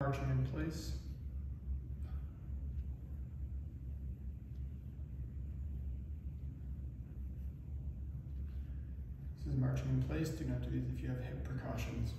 Marching in place. This is marching in place. Do not do these if you have hip precautions.